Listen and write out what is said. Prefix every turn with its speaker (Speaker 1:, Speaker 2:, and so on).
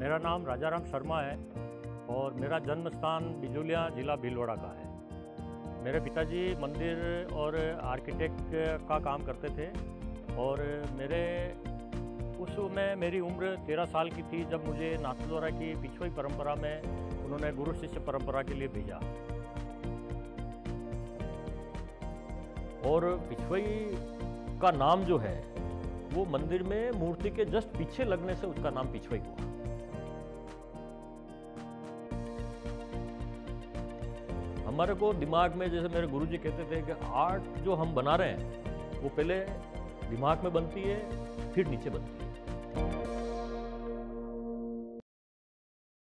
Speaker 1: मेरा नाम राजाराम शर्मा है और मेरा जन्म स्थान बिजुलिया जिला भीलवाड़ा का है। मेरे पिताजी मंदिर और आर्किटेक्ट का काम करते थे और मेरे, उस में मेरी उम्र तेरह साल की थी जब मुझे नाथद्वारा की पिछवाई परंपरा में उन्होंने गुरु शिष्य परंपरा के लिए भेजा। और पिछवाई का नाम जो है, वो मंदिर में मूर्ति के जस्ट पीछे लगने से उसका नाम पिछवाई हुआ। हमारे को दिमाग में, जैसे मेरे गुरुजी कहते थे कि आर्ट जो हम बना रहे हैं, वो पहले दिमाग में बनती है, फिर नीचे बनती है।